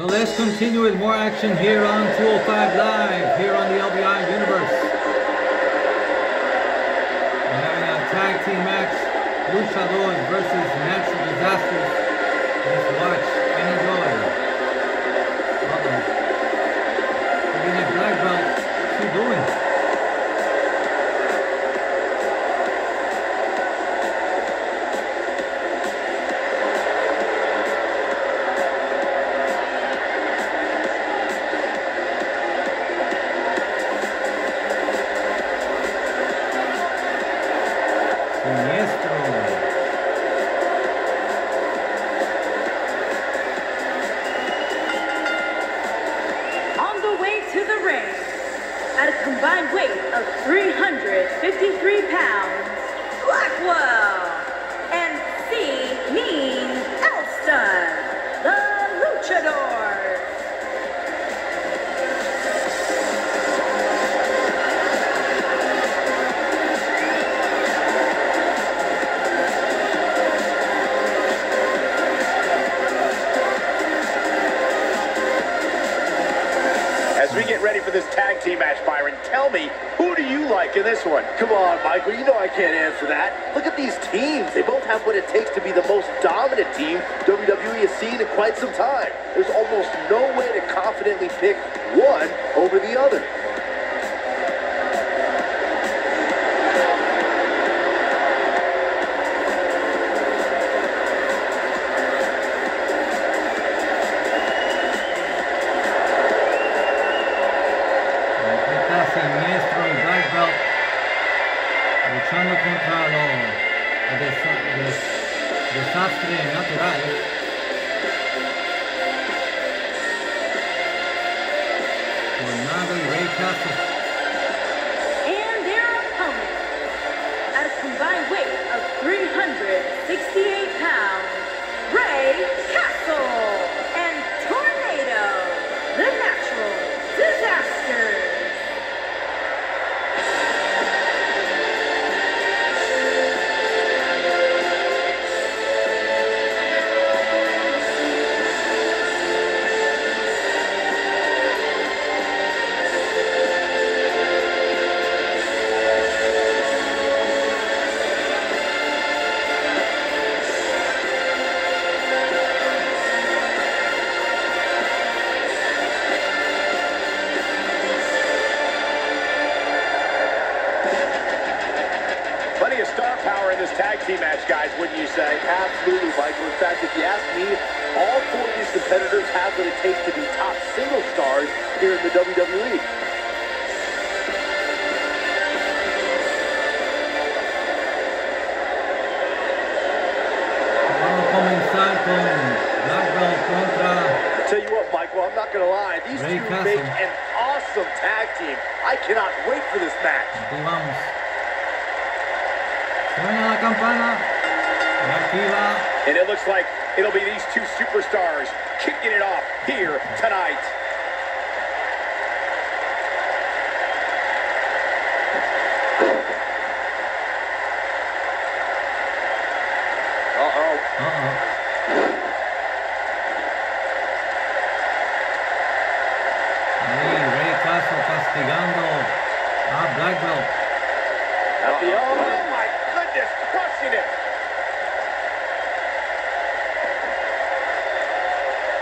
So let's continue with more action here on 205 Live, here on the LVI Universe. We're having a tag team match, Luchadores versus Natural Disasters. Let's watch and enjoy. At a combined weight of 353 pounds, Black Belt team match, Byron, tell me, who do you like in this one? Come on, Michael. You know I can't answer that. Look at these teams. They both have what it takes to be the most dominant team WWE has seen in quite some time. There's almost no way to confidently pick one over the other. Tornado this tag team match, guys, wouldn't you say? Absolutely, Michael. In fact, if you ask me, all four of these competitors have what it takes to be top single stars here in the. WWE. Vamos a comenzar con Black Belt contra Tell you what, Michael, I'm not going to lie. These Rey two Castle. make an awesome tag team. I cannot wait for this match. Suena la campana. And it looks like it'll be these two superstars kicking it off here tonight. Uh-oh. Uh-oh. Ahí, Rey Castle castigando a Black Belt. At the oh my goodness, crushing it.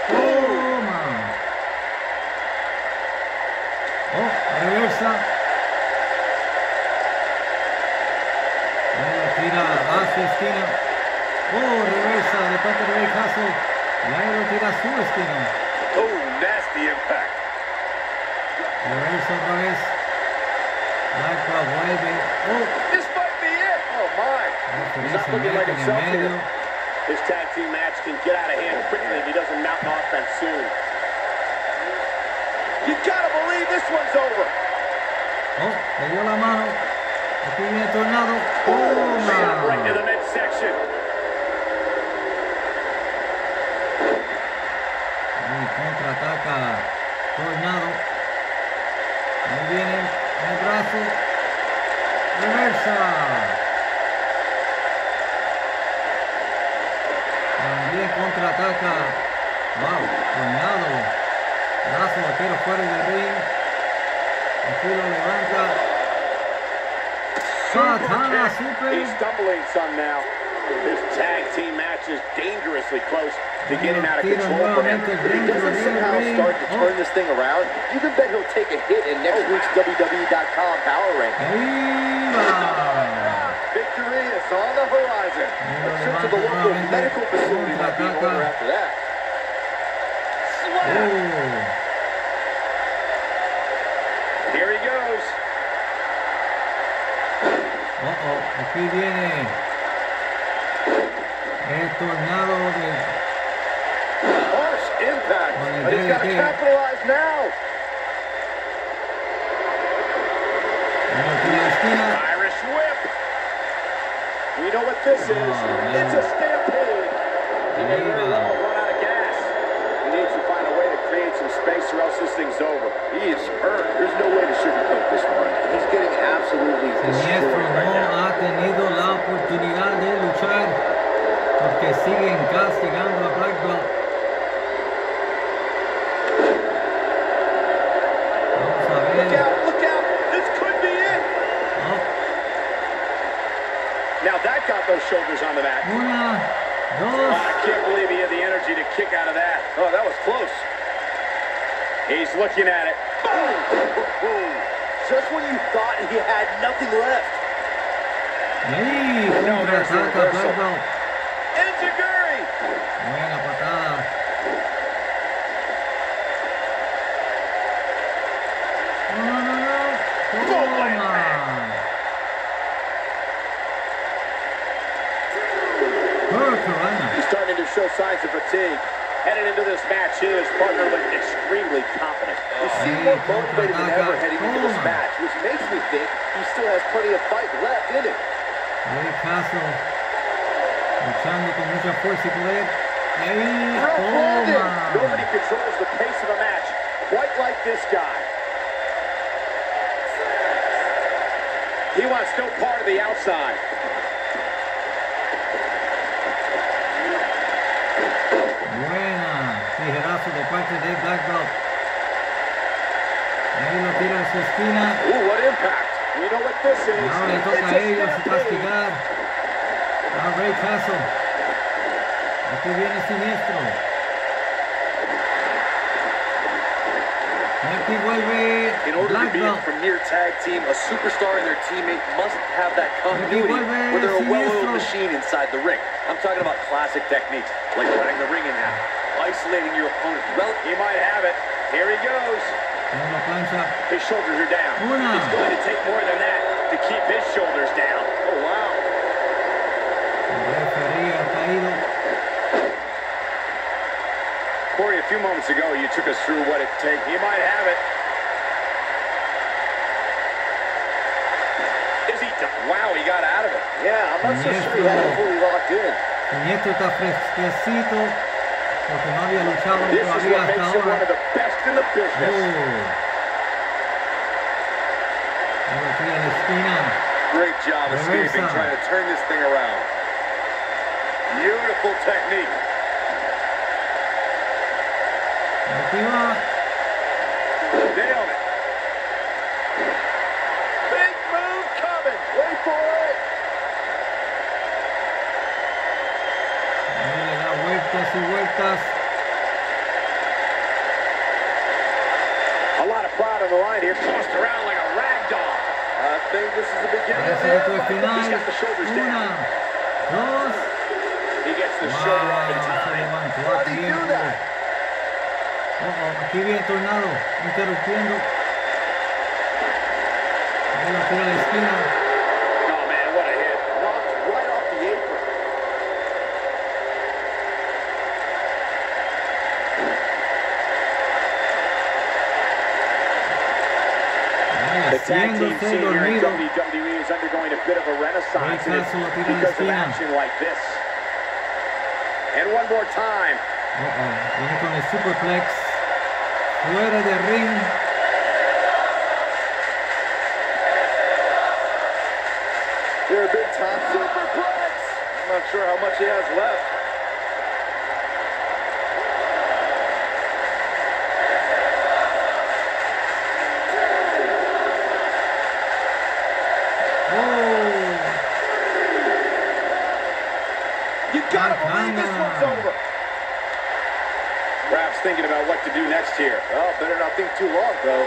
Toma. Oh, reversa. Ahí lo tira a su esquina. Oh, reversa de parte de Rey Castle. Y ahí lo tira a su esquina. Oh, nasty impact. Reversa otra vez. Black Belt vuelve. Oh, This might be it. Oh my. referee Not looking like mete en el himself here. This tag team match can get out of hand quickly if he doesn't mount an offense soon. You gotta believe this one's over. Oh, le dio la mano. Aquí viene el tornado. Toma. contraataca Tornado. Ahí viene el brazo. Reversa. También contraataca. Wow, Tornado. tiro fuera del ring. Aquí lo levanta. Satana. Super. He's stumbling some now. This tag team match is dangerously close to getting out of control for him. If he doesn't somehow start to turn Oh, this thing around, you can bet he'll take a hit in next week's WWE.com power ranking. Victory is on the horizon. A trip to the local medical facility might be in order after that. Oh. Here he goes. Oh, oh, aquí viene el tornado de Harsh impact, but he's got to capitalize now. uno tiro de esquina. Irish whip. We know what this is. man. It's a stampede. He may Ahí very va. well run out of gas. He needs to find a way to space or else this thing's over. He is hurt. There's no way to sugarcoat this one. He's getting absolutely destroyed right no now. ha tenido la oportunidad de luchar porque siguen castigando a Black Belt. Vamos a Look out, look out. This could be it. Oh, Now that got those shoulders on the mat. una, Oh. I can't believe he had the energy to kick out of that. Oh, that was close. He's looking at it. Boom. Just when you thought he had nothing left. Y ahí No, there's the contraataca reversal. Black Belt. Enzuigiri. Buena patada. No, no, no, no. Toma. Hurricane. He's starting to show signs of fatigue. Headed into this match, he and his partner look extremely confident. He seems more motivated than ever heading into this match, which makes me think he still has plenty of fight left in him. El caso. Luchando con mucha fuerza y poder. Ahí, landing. Nobody toma. controls the pace of a match quite like this guy. He wants no part of the outside. Buena. Tijerazo de parte de Black Belt. Ahí lo tira a su esquina. Ooh, what impact. We know what this is. Ahora le toca It's a ellos castigar a Rey Castle. Aquí viene siniestro. Y aquí vuelve In order to be a premier tag team, a superstar and their teammate must have that continuity vuelve they're a well-oiled Siniestro. machine inside the ring. I'm talking about classic techniques, like cutting the ring in half, isolating your opponent well. He might have it. Here he goes. En la plancha. His shoulders are down. Una. It's going to take more than that to keep his shoulders down. Oh, wow. El referee ha caído. Corey, a few moments ago, you took us through what it takes. He might have it. Is he done? Wow, he got out of it. Yeah, I'm not so sure he had it fully locked in. Siniestro está fresquecito porque no había luchado This is todavía what hasta makes him one of ahora. the best in the Oh. business. Ahora tira a la esquina. Great job escaping, trying to turn this thing around. Beautiful technique. Aquí va. Nailed it. Big move coming. Wait for it. Ahí le da vueltas y vueltas. A lot of pride on the line here. Tossed around like a rag doll. I think this is the beginning of Parece the que end. el final. He's got the shoulders Una, down. dos. He gets the shoulder up in Wow, se time. levantó How a did he do tiempo. that? Oh, oh, aquí viene Tornado, interrumpiendo. Ahí lo tira a la esquina. Oh, man, what a hit. Knocked right off the apron. The tag team haciéndose scene here in dormido. WWE is undergoing a bit of a renaissance Rey and it's Caso lo tira a la because of esquina. action like this. And one more time. Oh, oh, viene con el superplex fuera de ring. Here, a big time superplex. I'm not sure how much he has left. Oh. You got to believe this one's over. Thinking about what to do next here. Well, better not think too long, though.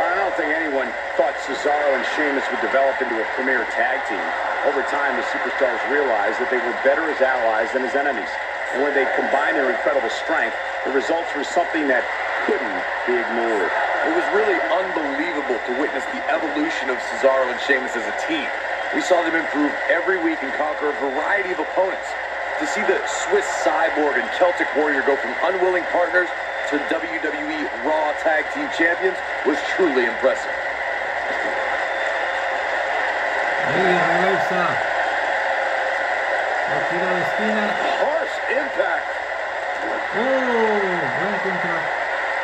I don't think anyone thought Cesaro and Sheamus would develop into a premier tag team. Over time, the superstars realized that they were better as allies than as enemies. And when they combined their incredible strength, the results were something that couldn't be ignored. It was really unbelievable to witness the evolution of Cesaro and Sheamus as a team. We saw them improve every week and conquer a variety of opponents. To see the Swiss Cyborg and Celtic Warrior go from unwilling partners to WWE Raw Tag Team Champions was truly impressive. Ahí reversa. Lo tira. Harsh impact. Oh, buen contra,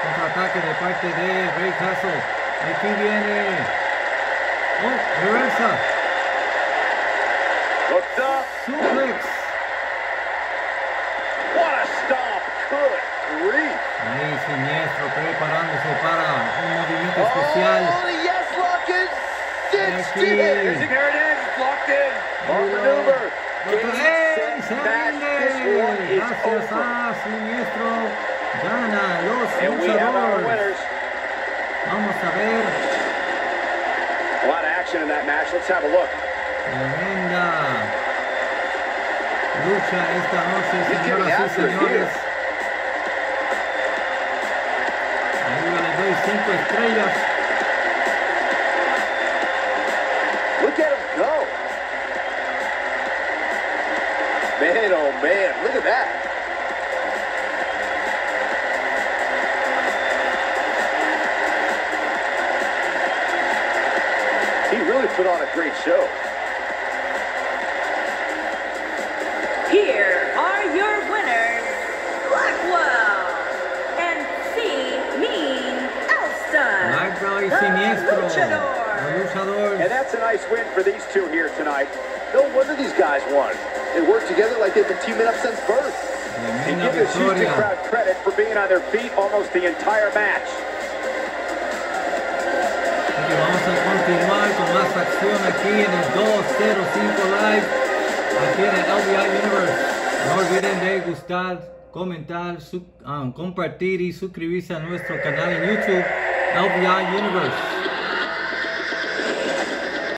contraataque de parte de Rey Castle. Aquí viene. Oh, reversa. Looked up. Suplex. What a stomp. Good grief. Ahí siniestro preparándose para un movimiento especial. Oh, the yes lock is cinched Aquí. in. There it is, it's locked in. Smart maneuver. Otro- ¡Ey! Se Match. This rinde. one is Gracias over. a Siniestro. Gana los And we have our luchadores. winners. Vamos a ver. A lot of action in that match. Let's have a look. Tremenda lucha esta noche, He's getting señoras y after it señores. Cinco estrellas. Look at him go. Man, oh man, look at that. He really put on a great show. Luchador. And that's a nice win for these two here tonight. No wonder these guys won. They work together like they've been teaming up since birth. And give this Houston crowd credit for being on their feet almost the entire match. Así vamos a continuar con más acción aquí en el 205 Live, aquí en el LVI Universe. No olviden de gustar, comentar, su- ah, compartir y suscribirse a nuestro canal en YouTube, LVI Universe.